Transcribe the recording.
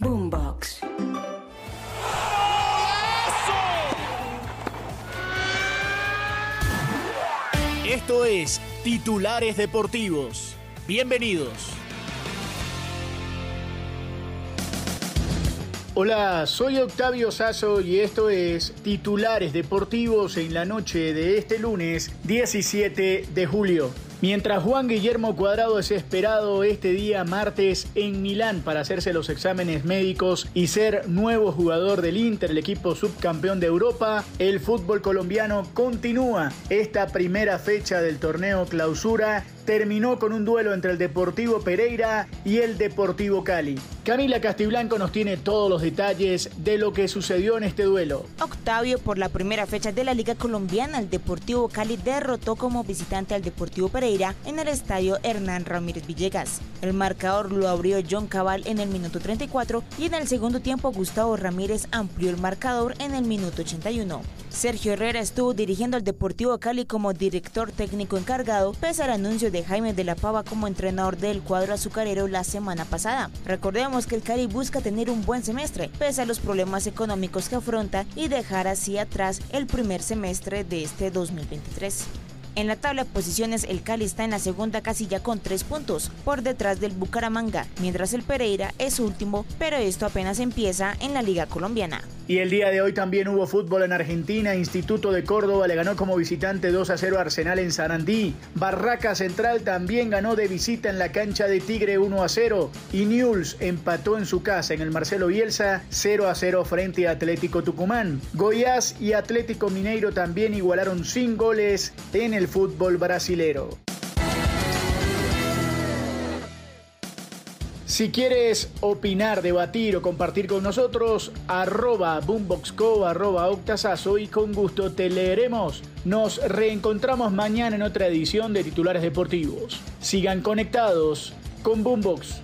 Boombox. Esto es Titulares Deportivos. Bienvenidos. Hola, soy Octavio Sazo y esto es Titulares Deportivos en la noche de este lunes 17 de julio. Mientras Juan Guillermo Cuadrado es esperado este día martes en Milán para hacerse los exámenes médicos y ser nuevo jugador del Inter, el equipo subcampeón de Europa, el fútbol colombiano continúa esta primera fecha del torneo clausura terminó con un duelo entre el Deportivo Pereira y el Deportivo Cali. Camila Castiblanco nos tiene todos los detalles de lo que sucedió en este duelo. Octavio, por la primera fecha de la Liga Colombiana, el Deportivo Cali derrotó como visitante al Deportivo Pereira en el estadio Hernán Ramírez Villegas. El marcador lo abrió John Cabal en el minuto 34 y en el segundo tiempo Gustavo Ramírez amplió el marcador en el minuto 81. Sergio Herrera estuvo dirigiendo al Deportivo Cali como director técnico encargado, pese al anuncio de Jaime de la Pava como entrenador del cuadro azucarero la semana pasada. Recordemos que el Cali busca tener un buen semestre, pese a los problemas económicos que afronta y dejar así atrás el primer semestre de este 2023. En la tabla de posiciones, el Cali está en la segunda casilla con tres puntos, por detrás del Bucaramanga, mientras el Pereira es último, pero esto apenas empieza en la Liga Colombiana. Y el día de hoy también hubo fútbol en Argentina. Instituto de Córdoba le ganó como visitante 2 a 0 Arsenal en Sarandí. Barraca Central también ganó de visita en la cancha de Tigre 1 a 0. Y Newell's empató en su casa en el Marcelo Bielsa 0 a 0 frente a Atlético Tucumán. Goiás y Atlético Mineiro también igualaron sin goles en el fútbol brasilero. Si quieres opinar, debatir o compartir con nosotros, arroba boomboxco, arroba octasazo y con gusto te leeremos. Nos reencontramos mañana en otra edición de Titulares Deportivos. Sigan conectados con Boombox.